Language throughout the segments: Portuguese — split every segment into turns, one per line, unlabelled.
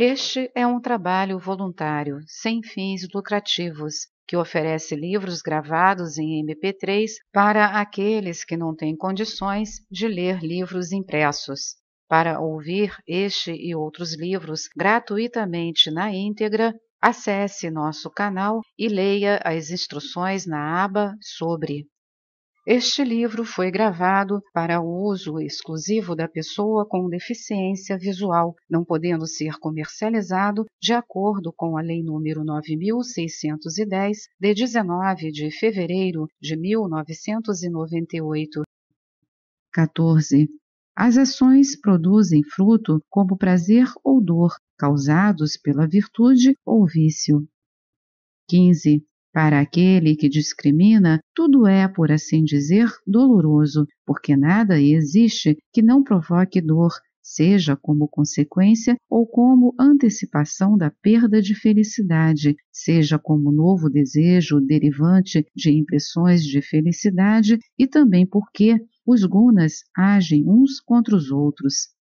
Este é um trabalho voluntário, sem fins lucrativos, que oferece livros gravados em MP3 para aqueles que não têm condições de ler livros impressos. Para ouvir este e outros livros gratuitamente na íntegra, acesse nosso canal e leia as instruções na aba Sobre. Este livro foi gravado para uso exclusivo da pessoa com deficiência visual, não podendo ser comercializado de acordo com a Lei nº 9.610, de 19 de fevereiro de 1998. 14. As ações produzem fruto como prazer ou dor, causados pela virtude ou vício. 15. Para aquele que discrimina, tudo é, por assim dizer, doloroso, porque nada existe que não provoque dor, seja como consequência ou como antecipação da perda de felicidade, seja como novo desejo derivante de impressões de felicidade e também porque os gunas agem uns contra os outros.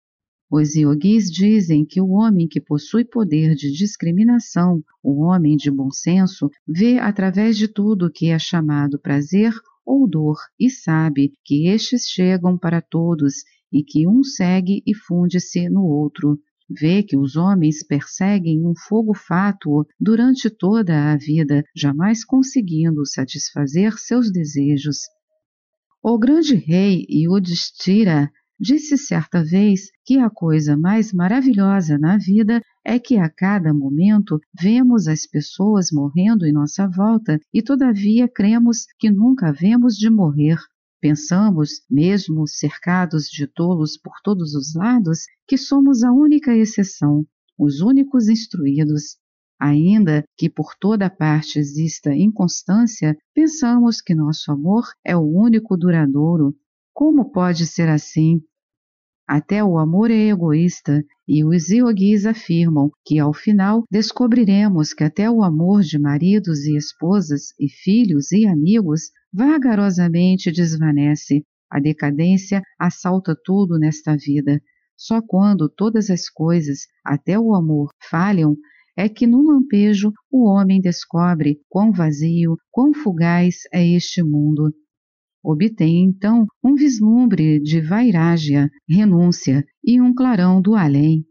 Os yogis dizem que o homem que possui poder de discriminação, o homem de bom senso, vê através de tudo que é chamado prazer ou dor e sabe que estes chegam para todos e que um segue e funde-se no outro. Vê que os homens perseguem um fogo fátuo durante toda a vida, jamais conseguindo satisfazer seus desejos. O grande rei Yudhishthira Disse certa vez que a coisa mais maravilhosa na vida é que a cada momento vemos as pessoas morrendo em nossa volta e todavia cremos que nunca havemos de morrer. Pensamos, mesmo cercados de tolos por todos os lados, que somos a única exceção, os únicos instruídos. Ainda que por toda parte exista inconstância, pensamos que nosso amor é o único duradouro, como pode ser assim? Até o amor é egoísta, e os yogis afirmam que ao final descobriremos que até o amor de maridos e esposas e filhos e amigos vagarosamente desvanece. A decadência assalta tudo nesta vida. Só quando todas as coisas, até o amor, falham, é que num lampejo o homem descobre quão vazio, quão fugaz é este mundo. Obtém então um vislumbre de vairagya, renúncia e um clarão do além.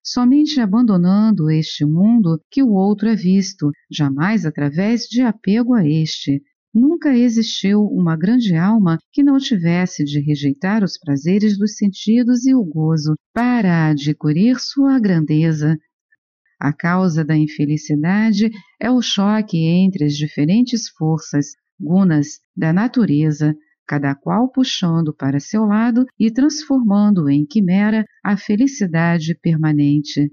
Somente abandonando este mundo que o outro é visto, jamais através de apego a este. Nunca existiu uma grande alma que não tivesse de rejeitar os prazeres dos sentidos e o gozo para adquirir sua grandeza. A causa da infelicidade é o choque entre as diferentes forças, gunas da natureza, cada qual puxando para seu lado e transformando em quimera a felicidade permanente.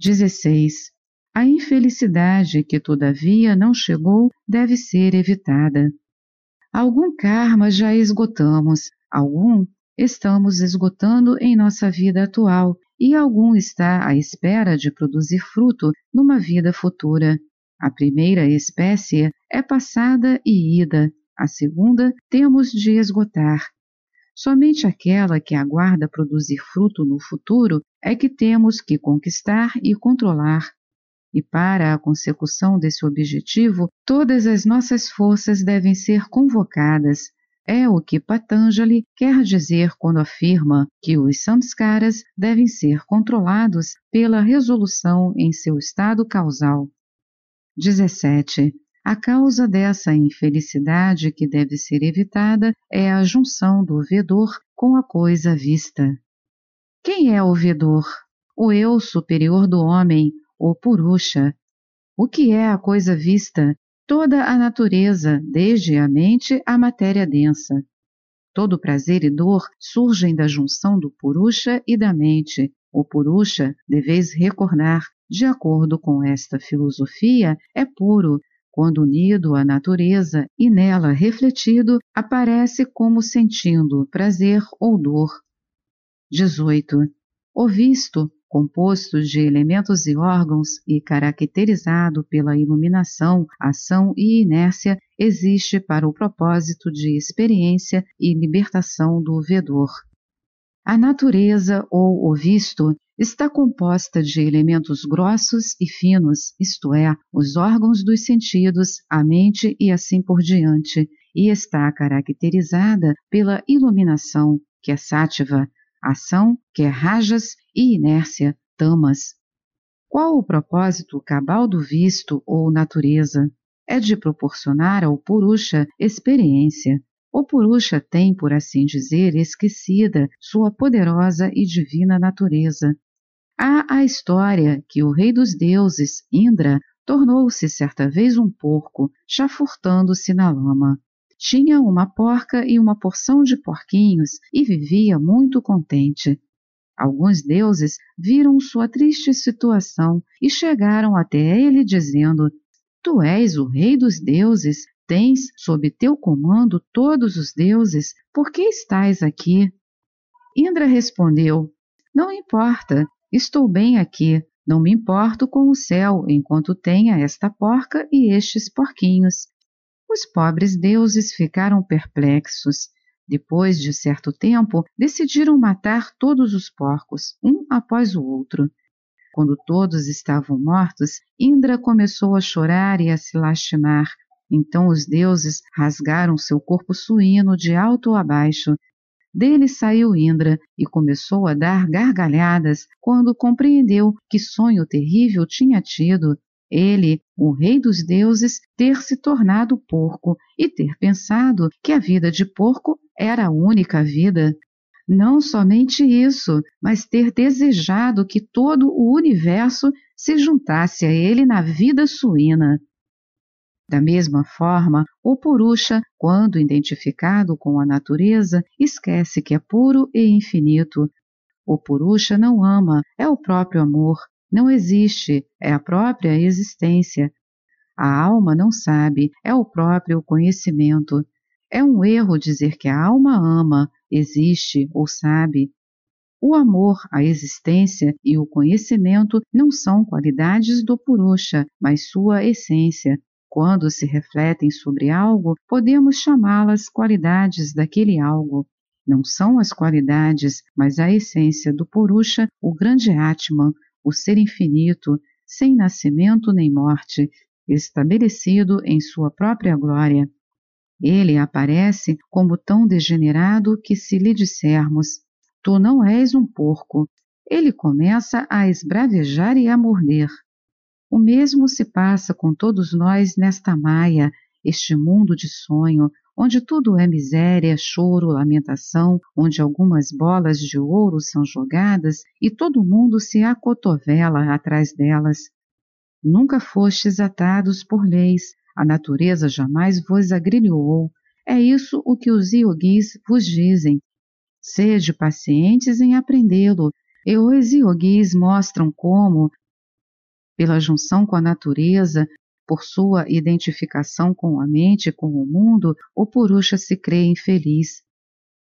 16. A infelicidade que todavia não chegou deve ser evitada. Algum karma já esgotamos, algum estamos esgotando em nossa vida atual e algum está à espera de produzir fruto numa vida futura. A primeira espécie é passada e ida, a segunda temos de esgotar. Somente aquela que aguarda produzir fruto no futuro é que temos que conquistar e controlar. E para a consecução desse objetivo, todas as nossas forças devem ser convocadas. É o que Patanjali quer dizer quando afirma que os samskaras devem ser controlados pela resolução em seu estado causal. 17. A causa dessa infelicidade que deve ser evitada é a junção do vedor com a coisa vista. Quem é o vedor? O eu superior do homem, o Purusha. O que é a coisa vista? Toda a natureza, desde a mente à matéria densa. Todo prazer e dor surgem da junção do Purusha e da mente. O Purusha, deveis recordar, de acordo com esta filosofia, é puro, quando unido à natureza e nela refletido, aparece como sentindo prazer ou dor. 18. O visto, composto de elementos e órgãos e caracterizado pela iluminação, ação e inércia, existe para o propósito de experiência e libertação do vedor. A natureza ou o visto está composta de elementos grossos e finos, isto é, os órgãos dos sentidos, a mente e assim por diante, e está caracterizada pela iluminação, que é sátiva, ação, que é rajas, e inércia, tamas. Qual o propósito cabal do visto ou natureza? É de proporcionar ao Purusha experiência, o Purusha tem, por assim dizer, esquecida sua poderosa e divina natureza. Há a história que o rei dos deuses, Indra, tornou-se certa vez um porco, chafurtando-se na lama. Tinha uma porca e uma porção de porquinhos e vivia muito contente. Alguns deuses viram sua triste situação e chegaram até ele dizendo: Tu és o rei dos deuses, Tens sob teu comando todos os deuses, por que estás aqui? Indra respondeu: Não importa, estou bem aqui. Não me importo com o céu enquanto tenha esta porca e estes porquinhos. Os pobres deuses ficaram perplexos. Depois de certo tempo, decidiram matar todos os porcos, um após o outro. Quando todos estavam mortos, Indra começou a chorar e a se lastimar, então os deuses rasgaram seu corpo suíno de alto a baixo. Dele saiu Indra e começou a dar gargalhadas quando compreendeu que sonho terrível tinha tido. Ele, o rei dos deuses, ter se tornado porco e ter pensado que a vida de porco era a única vida. Não somente isso, mas ter desejado que todo o universo se juntasse a ele na vida suína. Da mesma forma, o Purusha, quando identificado com a natureza, esquece que é puro e infinito. O Purusha não ama, é o próprio amor. Não existe, é a própria existência. A alma não sabe, é o próprio conhecimento. É um erro dizer que a alma ama, existe ou sabe. O amor, a existência e o conhecimento não são qualidades do Purusha, mas sua essência, quando se refletem sobre algo, podemos chamá-las qualidades daquele algo. Não são as qualidades, mas a essência do Purusha, o grande Atman, o ser infinito, sem nascimento nem morte, estabelecido em sua própria glória. Ele aparece como tão degenerado que se lhe dissermos, tu não és um porco, ele começa a esbravejar e a morder. O mesmo se passa com todos nós nesta maia, este mundo de sonho, onde tudo é miséria, choro, lamentação, onde algumas bolas de ouro são jogadas e todo mundo se acotovela atrás delas. Nunca fostes atados por leis, a natureza jamais vos agrilhoou. É isso o que os yogis vos dizem. Sede pacientes em aprendê-lo, e os yogis mostram como, pela junção com a natureza, por sua identificação com a mente e com o mundo, o Purusha se crê infeliz.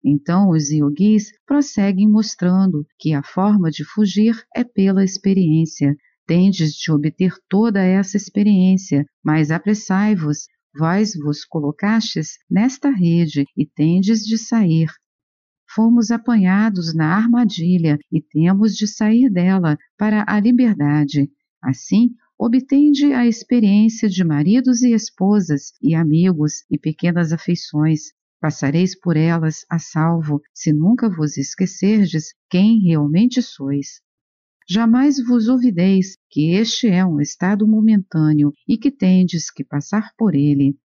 Então os yogis prosseguem mostrando que a forma de fugir é pela experiência. Tendes de obter toda essa experiência, mas apressai-vos, vós vos colocastes nesta rede e tendes de sair. Fomos apanhados na armadilha e temos de sair dela para a liberdade. Assim, obtende a experiência de maridos e esposas, e amigos e pequenas afeições. Passareis por elas a salvo, se nunca vos esquecerdes quem realmente sois. Jamais vos ouvideis que este é um estado momentâneo e que tendes que passar por ele.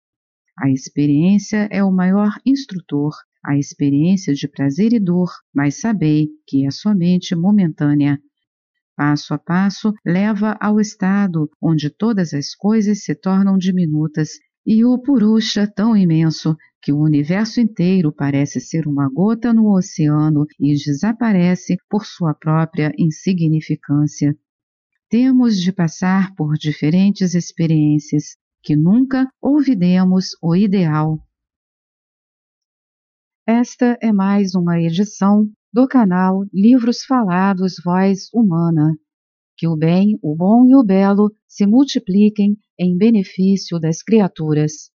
A experiência é o maior instrutor, a experiência de prazer e dor, mas sabei que é somente momentânea passo a passo, leva ao estado onde todas as coisas se tornam diminutas e o Purusha tão imenso que o universo inteiro parece ser uma gota no oceano e desaparece por sua própria insignificância. Temos de passar por diferentes experiências, que nunca ouvidemos o ideal. Esta é mais uma edição do canal Livros Falados Voz Humana. Que o bem, o bom e o belo se multipliquem em benefício das criaturas.